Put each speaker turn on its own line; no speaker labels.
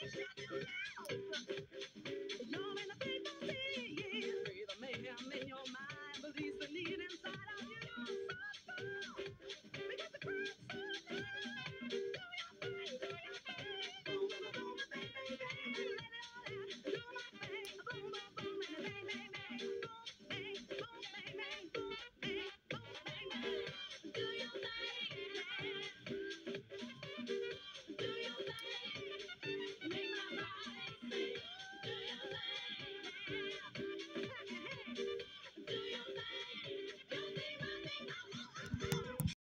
Breathe a mayhem in your mind, release the need inside of you.